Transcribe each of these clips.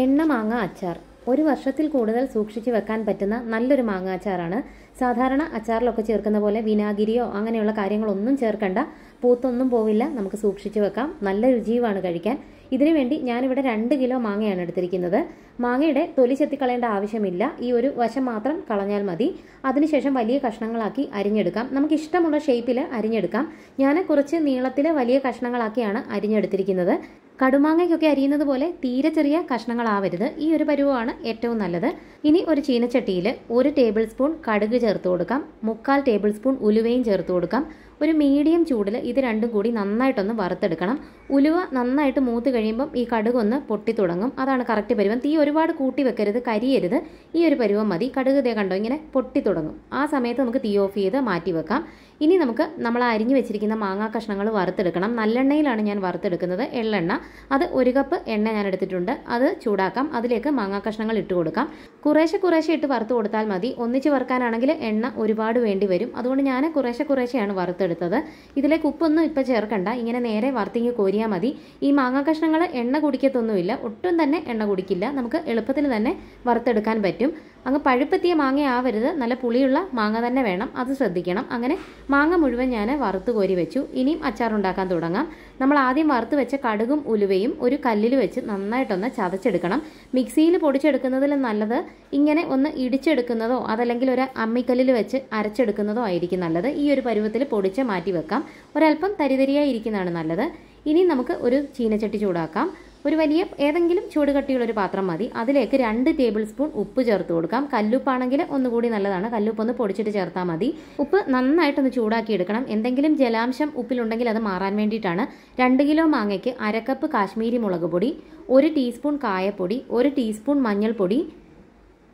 എണ്ണ മാങ്ങ അച്ചാർ. ഒരു വർഷത്തിൽ കൂടുതൽ സൂക്ഷിച്ചു വെക്കാൻ പറ്റുന്ന നല്ലൊരു മാങ്ങ അച്ചാറാണ്. സാധാരണ അച്ചാറിലൊക്കെ ചേർക്കുന്ന പോലെ വിനാഗിരിയോ അങ്ങനെയുള്ള കാര്യങ്ങളൊന്നും ചേർക്കണ്ട. പൂത്തൊന്നും പോവില്ല. നമുക്ക് സൂക്ഷിച്ചു വെക്കാം. നല്ല രുചിയുമാണ് കഴിക്കാൻ. ഇതിനു വേണ്ടി ഞാനിവിടെ രണ്ട് കിലോ മാങ്ങയാണ് എടുത്തിരിക്കുന്നത്. മാങ്ങയുടെ തൊലി ചെത്തിക്കളയേണ്ട ആവശ്യമില്ല. ഈ ഒരു വശം മാത്രം കളഞ്ഞാൽ മതി. അതിനുശേഷം വലിയ കഷ്ണങ്ങളാക്കി അരിഞ്ഞെടുക്കാം. നമുക്ക് ഇഷ്ടമുള്ള ഷേപ്പിൽ അരിഞ്ഞെടുക്കാം. ഞാൻ കുറച്ച് നീളത്തിൽ വലിയ കഷ്ണങ്ങളാക്കിയാണ് അരിഞ്ഞെടുത്തിരിക്കുന്നത്. കടുമാങ്ങയ്ക്കൊക്കെ അരിയുന്നത് പോലെ തീരെ ചെറിയ കഷ്ണങ്ങളാവരുത്. ഈ ഒരു പരുവമാണ് ഏറ്റവും നല്ലത്. ഇനി ഒരു ചീനച്ചട്ടിയിൽ ഒരു ടേബിൾ സ്പൂൺ കടുക് ചേർത്ത് കൊടുക്കാം. മുക്കാൽ ടേബിൾ സ്പൂൺ ഉലുവയും ചേർത്ത് കൊടുക്കാം. ഒരു മീഡിയം ചൂടിൽ ഇത് രണ്ടും കൂടി നന്നായിട്ടൊന്ന് വറുത്തെടുക്കണം. ഉലുവ നന്നായിട്ട് മൂത്ത് കഴിയുമ്പം ഈ കടുക് ഒന്ന് പൊട്ടി തുടങ്ങും. അതാണ് കറക്റ്റ് പരുവം. തീ ഒരുപാട് കൂട്ടി വെക്കരുത് കരിയരുത്. ഈ ഒരു പരുവം മതി. കടുക് ദേ കണ്ടോ ഇങ്ങനെ പൊട്ടി തുടങ്ങും. ആ സമയത്ത് നമുക്ക് തീ ഓഫ് ചെയ്ത് മാറ്റി വെക്കാം. ഇനി നമുക്ക് നമ്മൾ അരിഞ്ഞു വെച്ചിരിക്കുന്ന മാങ്ങാ കഷ്ണങ്ങൾ വറുത്തെടുക്കണം. നല്ലെണ്ണയിലാണ് ഞാൻ വറുത്തെടുക്കുന്നത് എള്ളെണ്ണ. അത് ഒരു കപ്പ് എണ്ണ ഞാൻ എടുത്തിട്ടുണ്ട്. അത് ചൂടാക്കാം. അതിലേക്ക് മാങ്ങാ കഷ്ണങ്ങൾ ഇട്ട് കൊടുക്കാം. കുറേശ്ശെ കുറേശ്ശെ ഇട്ട് വറുത്ത് കൊടുത്താൽ മതി. ഒന്നിച്ച് വറുക്കാനാണെങ്കിൽ എണ്ണ ഒരുപാട് വേണ്ടി വരും. അതുകൊണ്ട് ഞാൻ കുറേശ്ശെ കുറേശ്ശെയാണ് വറുത്തെടുത്തത് ഇതിലേക്ക് ഉപ്പൊന്നും ഇപ്പോൾ ചേർക്കണ്ട. ഇങ്ങനെ നേരെ വറുത്തിങ്ങ് കോരിയാൽ മതി. ഈ മാങ്ങ കഷ്ണങ്ങൾ എണ്ണ കുടിക്കത്തൊന്നുമില്ല. ഒട്ടും തന്നെ എണ്ണ കുടിക്കില്ല. നമുക്ക് എളുപ്പത്തിൽ തന്നെ വറുത്തെടുക്കാൻ പറ്റും. അങ്ങ് പഴുപ്പെത്തിയ മാങ്ങ ആവരുത് നല്ല പുളിയുള്ള മാങ്ങ തന്നെ വേണം. അത് ശ്രദ്ധിക്കണം. അങ്ങനെ മാങ്ങ മുഴുവൻ ഞാൻ വറുത്ത് കോരി വെച്ചു. ഇനിയും അച്ചാറുണ്ടാക്കാൻ തുടങ്ങാം. നമ്മൾ ആദ്യം വറുത്ത് വെച്ച കടുകും ഉലുവയും ഒരു കല്ലിൽ വെച്ച് നന്നായിട്ടൊന്ന് ചതച്ചെടുക്കണം. മിക്സിയിൽ പൊടിച്ചെടുക്കുന്നതിൽ നല്ലത് ഇങ്ങനെ ഒന്ന് ഇടിച്ചെടുക്കുന്നതോ അതല്ലെങ്കിൽ ഒരു അമ്മിക്കല്ലിൽ വെച്ച് അരച്ചെടുക്കുന്നതോ ആയിരിക്കും നല്ലത്. ഈ ഒരു പരുവത്തിൽ പൊടിച്ച് മാറ്റി വെക്കാം. ഒരല്പം തരിതരിയായി ഇരിക്കുന്നതാണ് നല്ലത്. ഇനി നമുക്ക് ഒരു ചീനച്ചട്ടി ചൂടാക്കാം. ഒരു വലിയ ഏതെങ്കിലും ചൂട് കട്ടിയുള്ള ഒരു പാത്രം മതി. അതിലേക്ക് രണ്ട് ടേബിൾ സ്പൂൺ ഉപ്പ് ചേർത്ത് കൊടുക്കാം. കല്ലുപ്പാണെങ്കിൽ ഒന്നുകൂടി നല്ലതാണ്. കല്ലുപ്പ് ഒന്ന് പൊടിച്ചിട്ട് ചേർത്താൽ മതി. ഉപ്പ് നന്നായിട്ടൊന്ന് ചൂടാക്കി എടുക്കണം. എന്തെങ്കിലും ജലാംശം ഉപ്പിലുണ്ടെങ്കിൽ അത് മാറാൻ വേണ്ടിയിട്ടാണ്. രണ്ട് കിലോ മാങ്ങയ്ക്ക് അരക്കപ്പ് കാശ്മീരി മുളക് പൊടി ഒരു ടീസ്പൂൺ കായപ്പൊടി ഒരു ടീസ്പൂൺ മഞ്ഞൾപ്പൊടി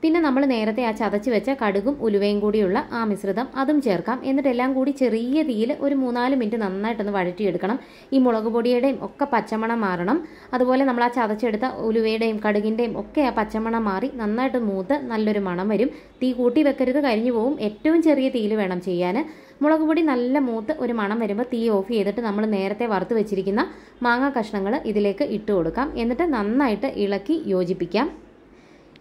പിന്നെ നമ്മൾ നേരത്തെ ആ ചതച്ച് വെച്ച കടുകും ഉലുവയും കൂടിയുള്ള ആ മിശ്രിതം അതും ചേർക്കാം. എന്നിട്ട് എല്ലാം കൂടി ചെറിയ തീയിൽ ഒരു മൂന്നാൽ മിനിറ്റ് നന്നായിട്ടൊന്ന് വഴറ്റിയെടുക്കണം. ഈ മുളക് പൊടിയുടെയും ഒക്കെ പച്ചമണം മാറണം. അതുപോലെ നമ്മൾ ആ ചതച്ചെടുത്ത ഉലുവയുടെയും കടുകിന്റെയും ഒക്കെ ആ പച്ചമണം മാറി നന്നായിട്ട് മൂത്ത് നല്ലൊരു മണം വരും. തീ കൂട്ടി വെക്കരുത് കരിഞ്ഞു പോവും. ഏറ്റവും ചെറിയ തീയിൽ വേണം ചെയ്യാൻ മുളക് പൊടി നല്ല മൂത്ത് ഒരു മണം വരുമ്പോൾ തീ ഓഫ് ചെയ്തിട്ട് നമ്മൾ നേരത്തെ വറുത്ത് വെച്ചിരിക്കുന്ന മാങ്ങ കഷ്ണങ്ങൾ ഇതിലേക്ക് ഇട്ട് കൊടുക്കാം. എന്നിട്ട് നന്നായിട്ട് ഇളക്കി യോജിപ്പിക്കാം.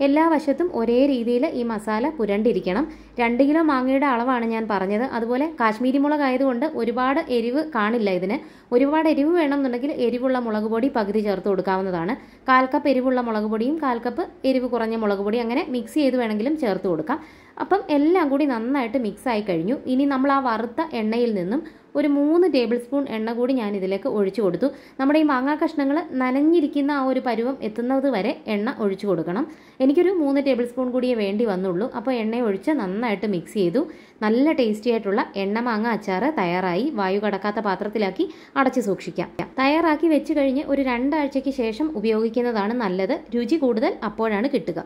എല്ലാ വശത്തും ഒരേ രീതിയിൽ ഈ മസാല പുരണ്ടിരിക്കണം. രണ്ട് കിലോ മാങ്ങയുടെ അളവാണ് ഞാൻ പറഞ്ഞത്. അതുപോലെ കാശ്മീരി മുളക് ആയതുകൊണ്ട് ഒരുപാട് എരിവ് കാണില്ല ഇതിന്. ഒരുപാട് എരിവ് വേണമെന്നുണ്ടെങ്കിൽ എരിവുള്ള മുളക് പൊടി പകുതി ചേർത്ത് കൊടുക്കാവുന്നതാണ്. കാൽ കപ്പ് എരിവുള്ള മുളക് പൊടിയും കാൽ കപ്പ് എരിവ് കുറഞ്ഞ മുളക് പൊടി അങ്ങനെ മിക്സ് ചെയ്ത് വേണമെങ്കിലും ചേർത്ത് കൊടുക്കാം. അപ്പം എല്ലാം കൂടി നന്നായിട്ട് മിക്സ് ആയി കഴിഞ്ഞു. ഇനി നമ്മൾ ആ വറുത്ത എണ്ണയിൽ നിന്നും ഒരു മൂന്ന് ടേബിൾ സ്പൂൺ എണ്ണ കൂടി ഞാൻ ഇതിലേക്ക് ഒഴിച്ചു കൊടുത്തു. നമ്മുടെ ഈ മാങ്ങാ കഷ്ണങ്ങൾ നനഞ്ഞിരിക്കുന്ന ആ ഒരു പരുവം എത്തുന്നത് വരെ എണ്ണ ഒഴിച്ചു കൊടുക്കണം. എനിക്കൊരു മൂന്ന് ടേബിൾ സ്പൂൺ കൂടിയേ വേണ്ടി വന്നുള്ളൂ. അപ്പോൾ എണ്ണ ഒഴിച്ച് നന്നായിട്ട് മിക്സ് ചെയ്തു. നല്ല ടേസ്റ്റി ആയിട്ടുള്ള എണ്ണ മാങ്ങ അച്ചാർ തയ്യാറായി. വായു കടക്കാത്ത പാത്രത്തിലാക്കി അടച്ചു സൂക്ഷിക്കാം. തയ്യാറാക്കി വെച്ച് കഴിഞ്ഞ് ഒരു രണ്ടാഴ്ചയ്ക്ക് ശേഷം ഉപയോഗിക്കുന്നതാണ് നല്ലത്. രുചി കൂടുതൽ അപ്പോഴാണ് കിട്ടുക.